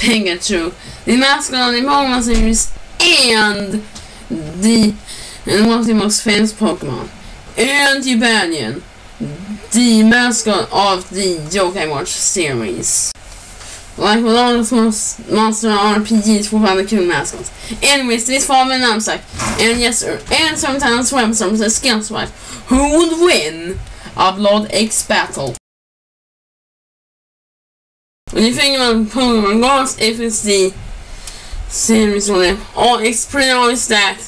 Pikachu, the mascot of the Pokemon series, and the and one of the most famous Pokemon, and Jibanyan, the mascot of the Yokai Watch series. Like with all the most monster RPGs for other cool mascots. Anyways, this fall my namesake. And yes sir, and sometimes Swamstorm says skill swatch. Who would win a Blood X battle? When you think about Pokemon Gods, if it's the series on it, or it's pretty obvious that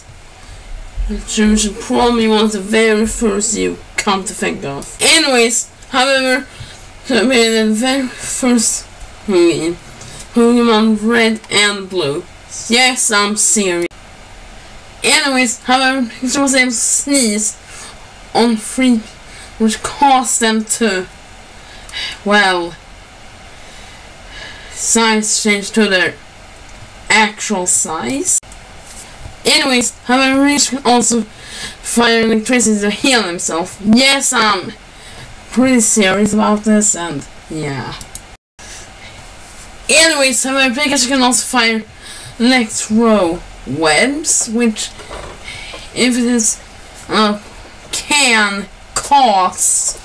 you should probably want the very first you come to think of. Anyways, however, the very first Pokemon, Pokemon Red and Blue. Yes, I'm serious. Anyways, however, he was able to sneeze on free, which caused them to, well, size change to their actual size. Anyways, however, can also fire electricity to heal himself. Yes, I'm pretty serious about this, and yeah. Anyways, however, Pikachu can also fire electro webs, which, if it is, uh, can cause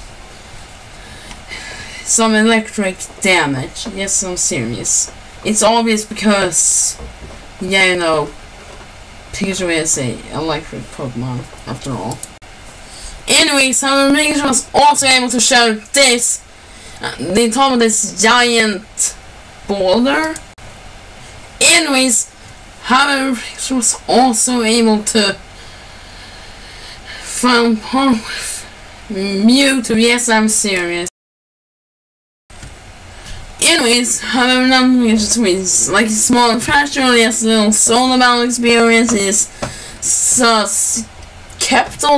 some electric damage. Yes, I'm serious. It's obvious because, yeah, you know, Pikachu is a electric Pokemon, after all. Anyways, however, Pikachu was also able to show this, uh, the top of this giant boulder. Anyways, however, Pikachu was also able to find Mewtwo. Yes, I'm serious. Anyways, however, is twins. Like small and fractional, yes, little solo battle experience is susceptible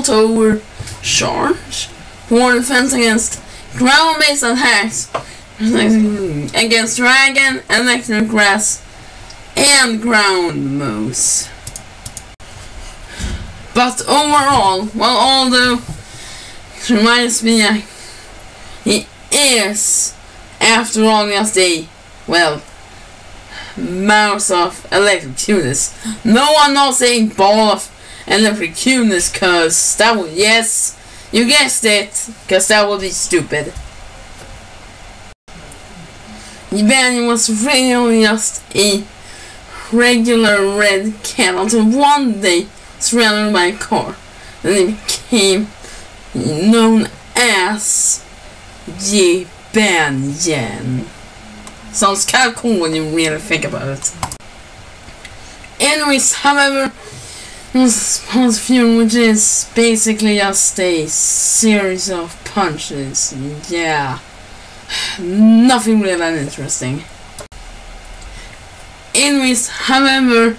to overcharge. More defense against ground-based attacks against dragon, electric grass, and ground moves. But overall, well, although it reminds me, he is after all, just a, well, mouse of electrocuteness. No, I'm not saying ball of electrocuteness, cause that would, yes, you guessed it, cause that would be stupid. Jibanyan was really just a regular red cat until one day surrounded by a car. Then it became known as Jeep. Banyan. Sounds kind of cool when you really think about it. Anyways, however, Response Fume, which is basically just a series of punches. Yeah. Nothing really that interesting. Anyways, however,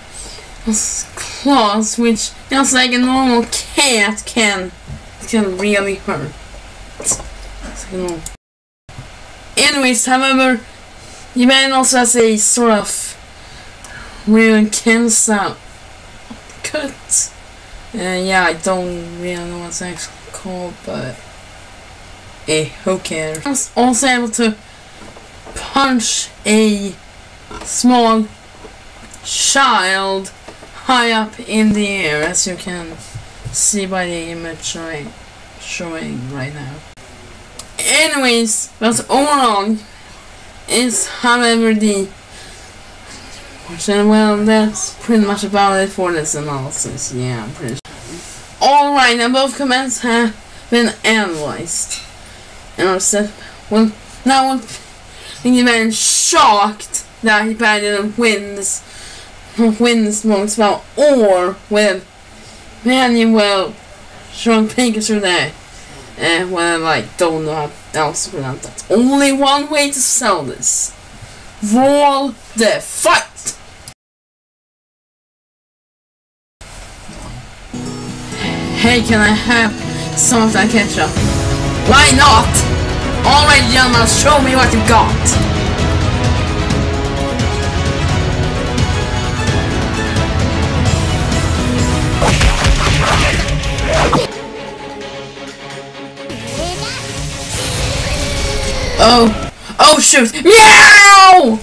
claws, which just like a normal cat can, can really hurt. Anyways, however, you man also has a sort of really cancer cut. Uh, yeah, I don't really know what it's actually called, but eh, who cares? I was also able to punch a small child high up in the air, as you can see by the image right, showing right now. Anyways, but overall, is however the well, that's pretty much about it for this analysis. Yeah, I'm pretty sure. Alright, now both comments have been analyzed. And I said, well, now one thing you man shocked that he didn't win this, win this moment spell, or with Manuel showing Pikachu there. And well, I don't know else pronounce that. Only one way to sell this. Roll the fight! Hey, can I have some of that ketchup? Why not? Alright, gentlemen, show me what you got. Oh. Oh shoot. Meow!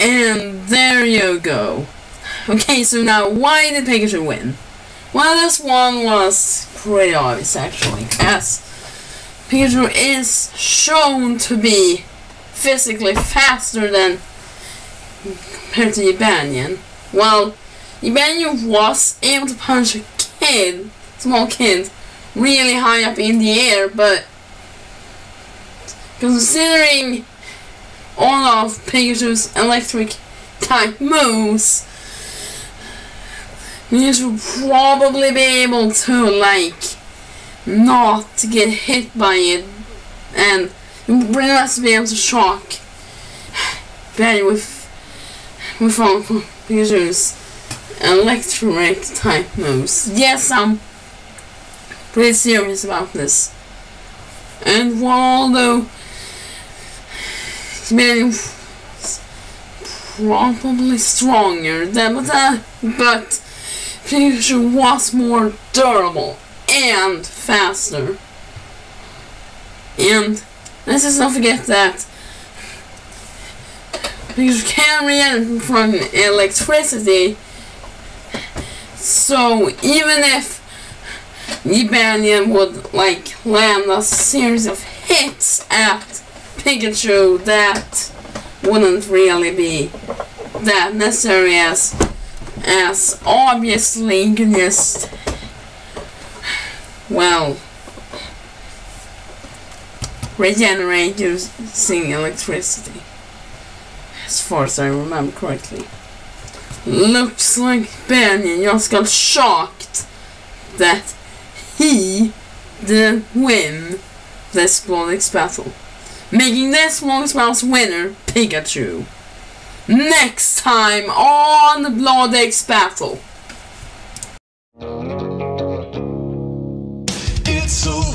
And there you go. Okay, so now why did Pikachu win? Well, this one was pretty obvious actually, as Pikachu is shown to be physically faster than compared to Jibanyan. Well, Jibanyan was able to punch a kid, small kid, really high up in the air, but considering all of Pikachu's electric type moves, you should probably be able to, like, not get hit by it, and pretty much be able to shock Betty with, with all Pikachu's electric type moves. Yes, I'm pretty serious about this. And although Betty probably stronger than but, uh, but Pikachu was more durable and faster. And let's just not forget that Pikachu can react from electricity. So even if Jibanyan would like land a series of hits at Pikachu, that wouldn't really be that necessary as as obviously you can just well regenerate using electricity as far as I remember correctly. Looks like Banyan just got shocked that he didn't win this Blood X battle making this one's mouse winner Pikachu. Next time on the Blood X battle. It's so